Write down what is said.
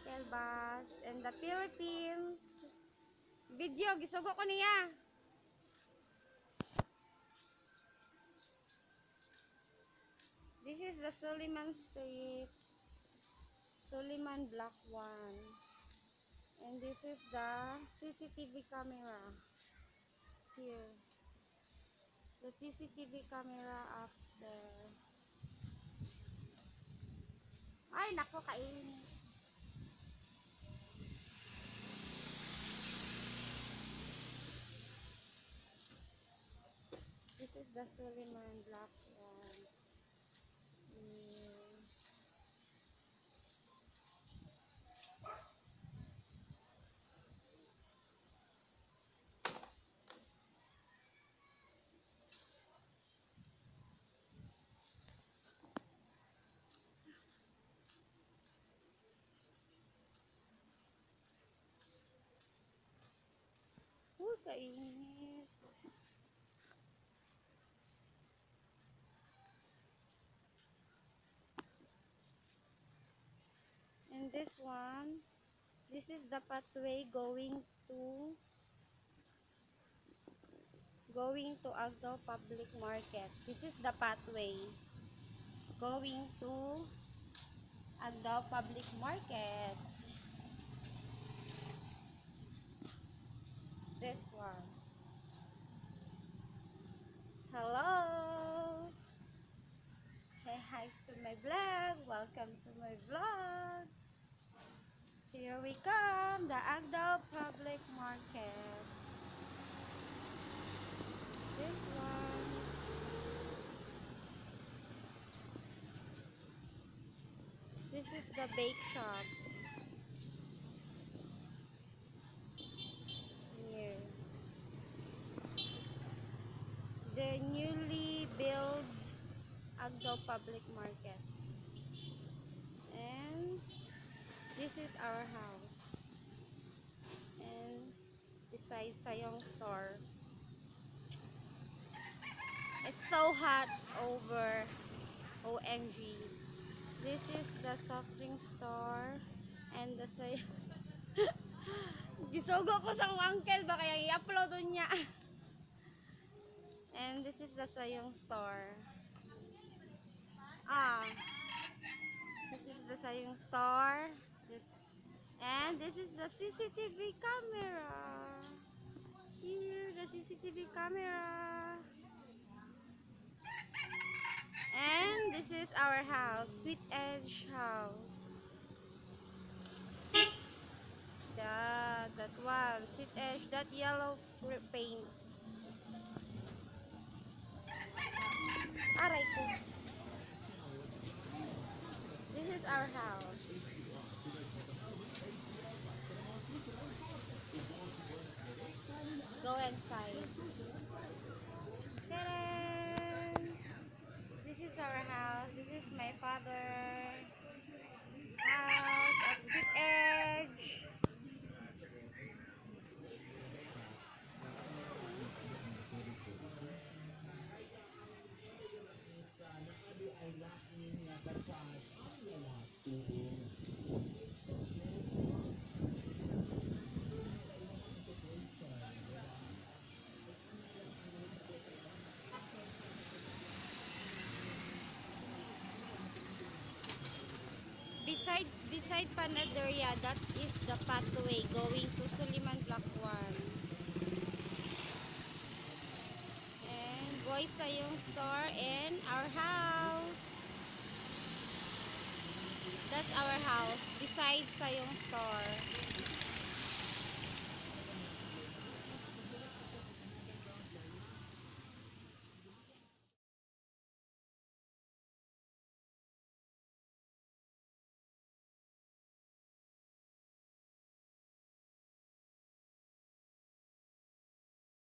Pilibagas and the Philippines. Video, gisugo ko niya. This is the Suliman Street. Suliman Block 1. And this is the CCTV camera. Here. The CCTV camera up there. Ay, nako, kainin. the Suleiman black one. Mm. Huwag kainit. This one, this is the pathway going to going to Agdao Public Market. This is the pathway going to Agdao Public Market. This one. Hello. Say hi to my vlog. Welcome to my vlog. Here we come, the Agdao Public Market. This one. This is the bake shop. Here. The newly built Agdao Public Market. This is our house. And beside Sayong store. It's so hot over OMG. This is the soft drink store and the say Gisugo ko sa akong uncle ba kaya i-upload niya. And this is the Sayong store. Ah. This is the Sayong store. And this is the CCTV camera. Here, the CCTV camera. And this is our house, Sweet Edge House. That, that one, Sweet Edge, that yellow paint. Ko. This is our house. Go inside. This is our house. This is my father. House at Sweet Edge. Beside beside Panaderia, that is the pathway going to Suliman Block 1. And Boy Sayong store and our house. That's our house beside Sayong store.